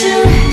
you.